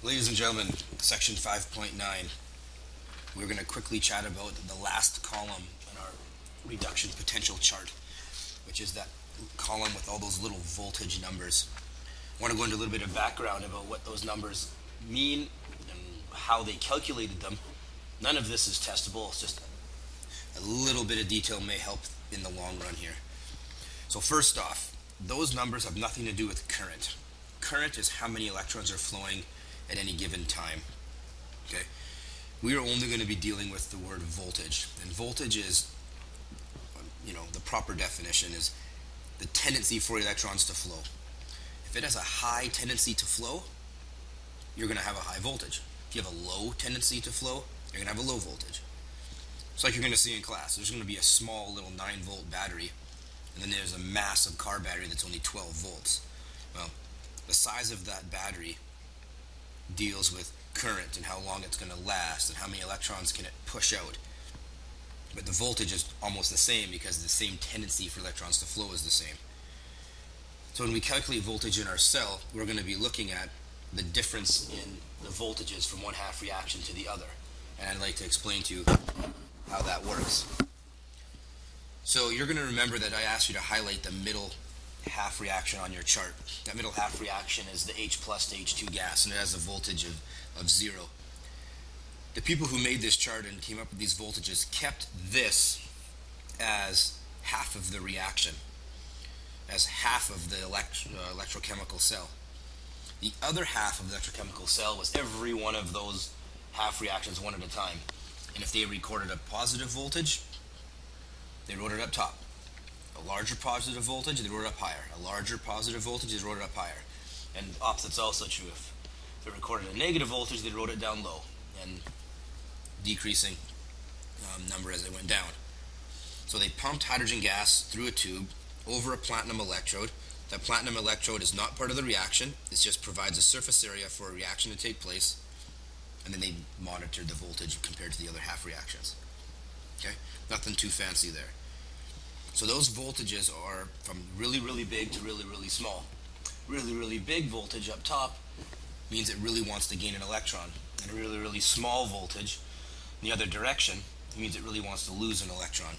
Ladies and gentlemen, section 5.9. We're going to quickly chat about the last column in our reduction potential chart, which is that column with all those little voltage numbers. I want to go into a little bit of background about what those numbers mean and how they calculated them. None of this is testable, it's just a little bit of detail may help in the long run here. So first off, those numbers have nothing to do with current. Current is how many electrons are flowing at any given time. Okay? We are only going to be dealing with the word voltage. And voltage is, you know, the proper definition is the tendency for electrons to flow. If it has a high tendency to flow, you're going to have a high voltage. If you have a low tendency to flow, you're going to have a low voltage. It's like you're going to see in class. There's going to be a small little 9 volt battery, and then there's a massive car battery that's only 12 volts. Well, the size of that battery deals with current and how long it's going to last and how many electrons can it push out. But the voltage is almost the same because the same tendency for electrons to flow is the same. So when we calculate voltage in our cell, we're going to be looking at the difference in the voltages from one half reaction to the other. And I'd like to explain to you how that works. So you're going to remember that I asked you to highlight the middle half reaction on your chart. That middle half reaction is the H plus to H2 gas, and it has a voltage of, of zero. The people who made this chart and came up with these voltages kept this as half of the reaction, as half of the elect uh, electrochemical cell. The other half of the electrochemical cell was every one of those half reactions one at a time. And if they recorded a positive voltage, they wrote it up top. A larger positive voltage, they wrote it up higher. A larger positive voltage, they wrote it up higher. And opposite's also true. If they recorded a negative voltage, they wrote it down low. And decreasing um, number as it went down. So they pumped hydrogen gas through a tube over a platinum electrode. That platinum electrode is not part of the reaction. It just provides a surface area for a reaction to take place. And then they monitored the voltage compared to the other half reactions. Okay? Nothing too fancy there. So those voltages are from really, really big to really, really small. Really, really big voltage up top means it really wants to gain an electron. And a really, really small voltage in the other direction means it really wants to lose an electron.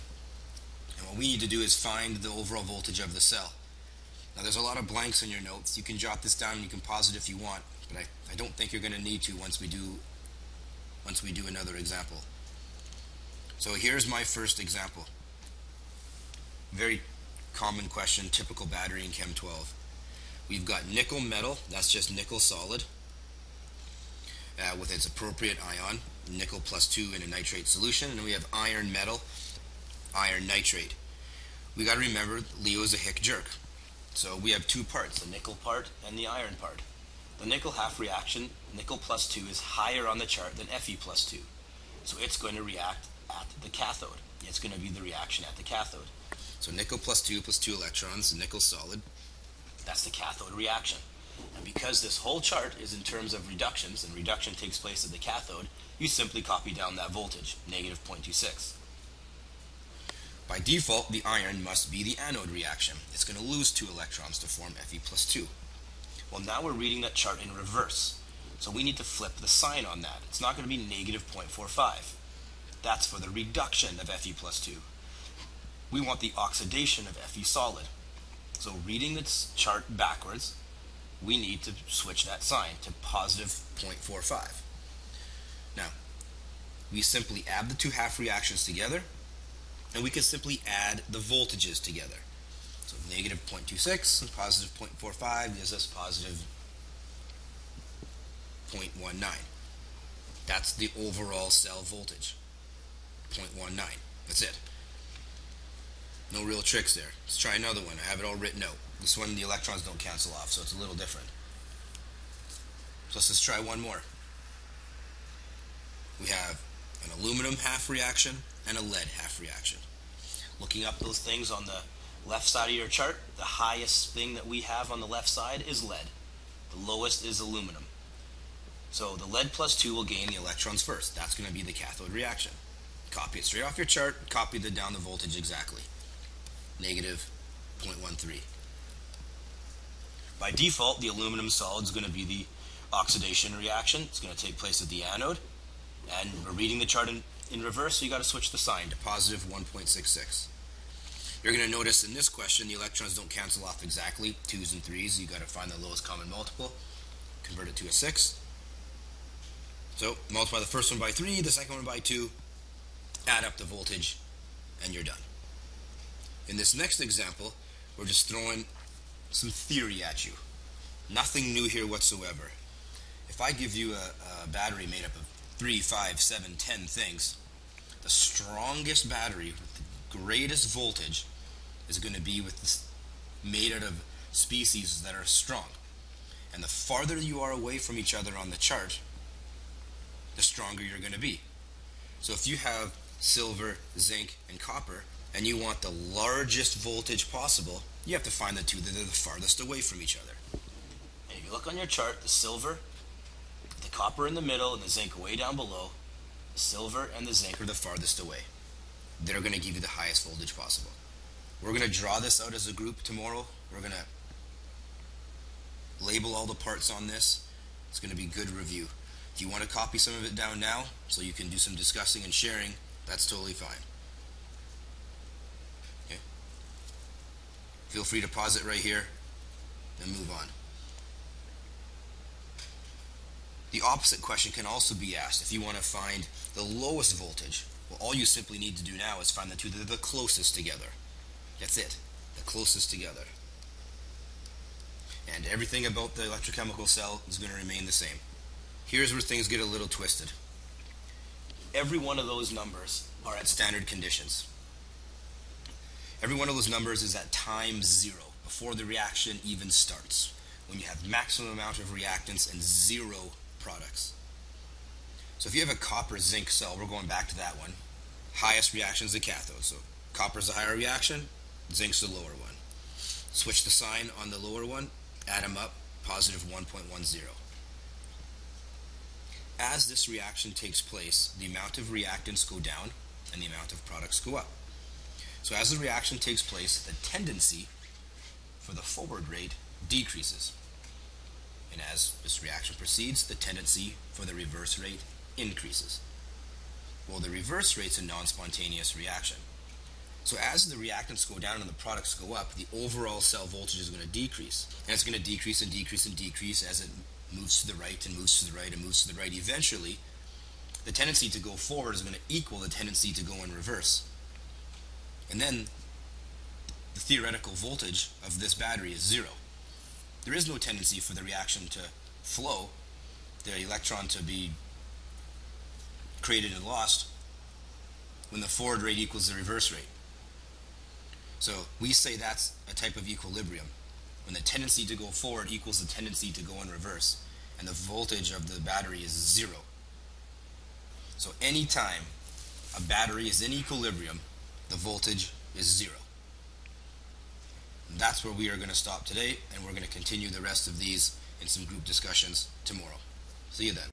And what we need to do is find the overall voltage of the cell. Now there's a lot of blanks in your notes. You can jot this down and you can pause it if you want, but I, I don't think you're going to need to once we do once we do another example. So here's my first example. Very common question, typical battery in Chem 12. We've got nickel metal, that's just nickel solid, uh, with its appropriate ion, nickel plus 2 in a nitrate solution, and then we have iron metal, iron nitrate. We got to remember Leo is a hick jerk. So we have two parts, the nickel part and the iron part. The nickel half reaction, nickel plus 2, is higher on the chart than Fe plus 2. So it's going to react at the cathode. It's going to be the reaction at the cathode. So nickel plus 2 plus 2 electrons, nickel solid, that's the cathode reaction. And because this whole chart is in terms of reductions, and reduction takes place at the cathode, you simply copy down that voltage, negative 0.26. By default, the iron must be the anode reaction. It's going to lose two electrons to form Fe plus 2. Well, now we're reading that chart in reverse. So we need to flip the sign on that. It's not going to be negative 0.45. That's for the reduction of Fe plus 2. We want the oxidation of Fe solid. So reading this chart backwards, we need to switch that sign to positive 0.45. Now, we simply add the two half reactions together, and we can simply add the voltages together. So negative 0.26 and positive 0.45 gives us positive 0.19. That's the overall cell voltage, 0.19. That's it. No real tricks there. Let's try another one. I have it all written out. This one, the electrons don't cancel off, so it's a little different. So let's just try one more. We have an aluminum half reaction and a lead half reaction. Looking up those things on the left side of your chart, the highest thing that we have on the left side is lead. The lowest is aluminum. So the lead plus 2 will gain the electrons first. That's going to be the cathode reaction. Copy it straight off your chart, copy the down the voltage exactly. Negative 0.13. By default, the aluminum solid is going to be the oxidation reaction. It's going to take place at the anode. And we're reading the chart in, in reverse, so you got to switch the sign to positive 1.66. You're going to notice in this question, the electrons don't cancel off exactly, twos and threes. you got to find the lowest common multiple, convert it to a six. So multiply the first one by three, the second one by two, add up the voltage, and you're done. In this next example, we're just throwing some theory at you. Nothing new here whatsoever. If I give you a, a battery made up of three, five, seven, ten things, the strongest battery with the greatest voltage is going to be with this, made out of species that are strong. And the farther you are away from each other on the chart, the stronger you're going to be. So if you have silver, zinc, and copper, and you want the largest voltage possible, you have to find the two that are the farthest away from each other. And if you look on your chart, the silver, the copper in the middle, and the zinc way down below, the silver and the zinc are the farthest away. They're going to give you the highest voltage possible. We're going to draw this out as a group tomorrow. We're going to label all the parts on this. It's going to be good review. If you want to copy some of it down now so you can do some discussing and sharing, that's totally fine. Feel free to pause it right here and move on. The opposite question can also be asked if you want to find the lowest voltage. Well, all you simply need to do now is find the two that are the closest together. That's it. The closest together. And everything about the electrochemical cell is going to remain the same. Here's where things get a little twisted. Every one of those numbers are at standard conditions. Every one of those numbers is at time zero, before the reaction even starts, when you have maximum amount of reactants and zero products. So if you have a copper zinc cell, we're going back to that one, highest reaction is the cathode. So copper is the higher reaction, zinc's the lower one. Switch the sign on the lower one, add them up, positive 1.10. As this reaction takes place, the amount of reactants go down and the amount of products go up. So as the reaction takes place, the tendency for the forward rate decreases. And as this reaction proceeds, the tendency for the reverse rate increases. Well, the reverse rate's a non-spontaneous reaction. So as the reactants go down and the products go up, the overall cell voltage is going to decrease. And it's going to decrease and decrease and decrease as it moves to the right and moves to the right and moves to the right. Eventually, the tendency to go forward is going to equal the tendency to go in reverse. And then the theoretical voltage of this battery is zero. There is no tendency for the reaction to flow, the electron to be created and lost, when the forward rate equals the reverse rate. So we say that's a type of equilibrium, when the tendency to go forward equals the tendency to go in reverse, and the voltage of the battery is zero. So anytime a battery is in equilibrium, the voltage is zero. And that's where we are going to stop today, and we're going to continue the rest of these in some group discussions tomorrow. See you then.